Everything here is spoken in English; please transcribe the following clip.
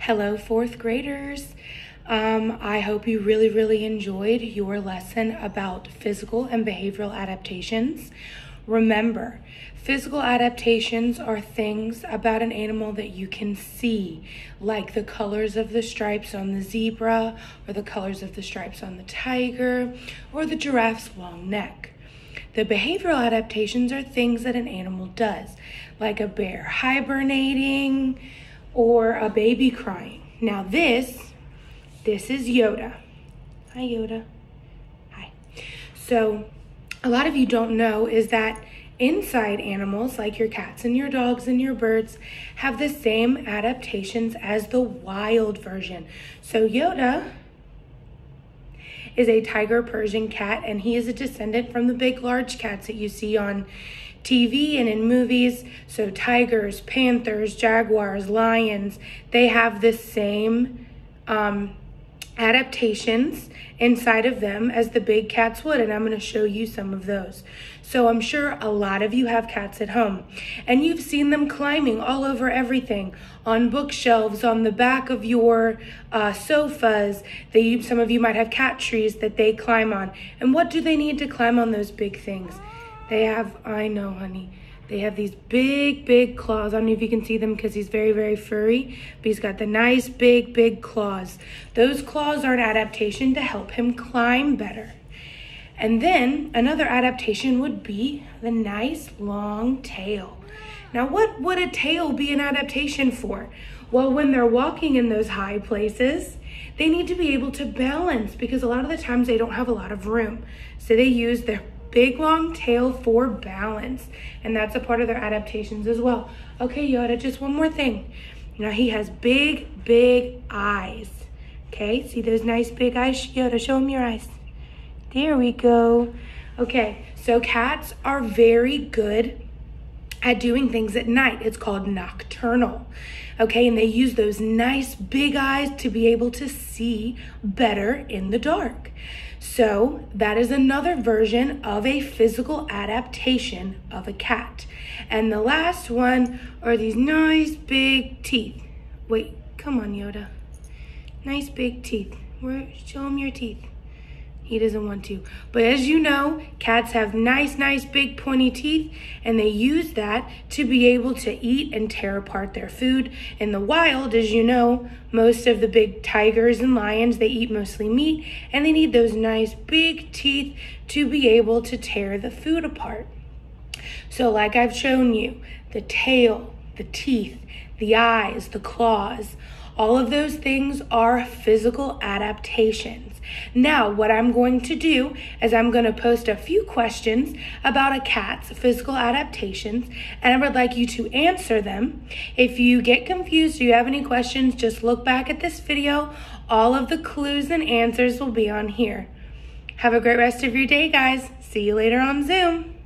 Hello, fourth graders. Um, I hope you really, really enjoyed your lesson about physical and behavioral adaptations. Remember, physical adaptations are things about an animal that you can see, like the colors of the stripes on the zebra, or the colors of the stripes on the tiger, or the giraffe's long neck. The behavioral adaptations are things that an animal does, like a bear hibernating or a baby crying. Now this, this is Yoda. Hi Yoda. Hi. So a lot of you don't know is that inside animals like your cats and your dogs and your birds have the same adaptations as the wild version. So Yoda is a tiger Persian cat and he is a descendant from the big large cats that you see on TV and in movies. So tigers, panthers, jaguars, lions, they have the same um, adaptations inside of them as the big cats would, and I'm going to show you some of those. So I'm sure a lot of you have cats at home, and you've seen them climbing all over everything, on bookshelves, on the back of your uh, sofas. They, some of you might have cat trees that they climb on. And what do they need to climb on those big things? They have, I know, honey. They have these big, big claws. I don't know if you can see them because he's very, very furry, but he's got the nice, big, big claws. Those claws are an adaptation to help him climb better. And then another adaptation would be the nice long tail. Now, what would a tail be an adaptation for? Well, when they're walking in those high places, they need to be able to balance because a lot of the times they don't have a lot of room. So they use their big long tail for balance. And that's a part of their adaptations as well. Okay, Yoda, just one more thing. Now he has big, big eyes. Okay, see those nice big eyes? Yoda, show him your eyes. There we go. Okay, so cats are very good at doing things at night. It's called nocturnal. Okay, and they use those nice big eyes to be able to see better in the dark. So, that is another version of a physical adaptation of a cat. And the last one are these nice big teeth. Wait, come on, Yoda. Nice big teeth. Where, show them your teeth. He doesn't want to. But as you know, cats have nice, nice big pointy teeth, and they use that to be able to eat and tear apart their food. In the wild, as you know, most of the big tigers and lions, they eat mostly meat, and they need those nice big teeth to be able to tear the food apart. So like I've shown you, the tail, the teeth, the eyes, the claws, all of those things are physical adaptations. Now, what I'm going to do is I'm going to post a few questions about a cat's physical adaptations, and I would like you to answer them. If you get confused or you have any questions, just look back at this video. All of the clues and answers will be on here. Have a great rest of your day, guys. See you later on Zoom.